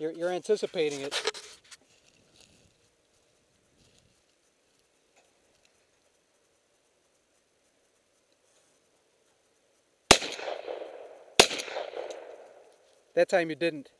You're, you're anticipating it. That time you didn't.